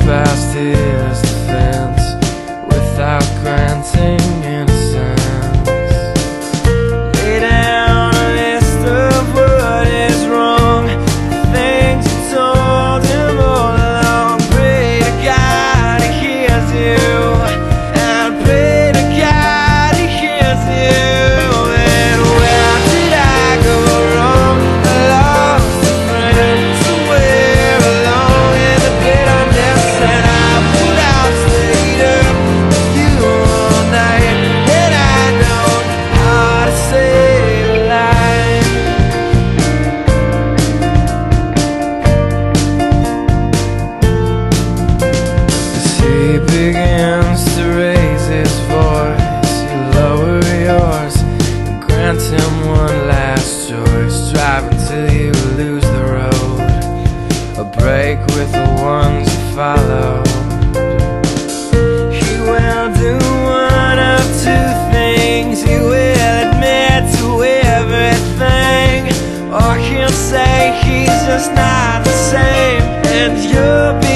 fastest break with the ones you follow. He will do one of two things. He will admit to everything Or he'll say he's just not the same. And you'll be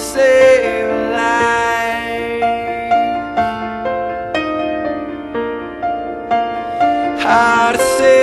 save a life. How to save.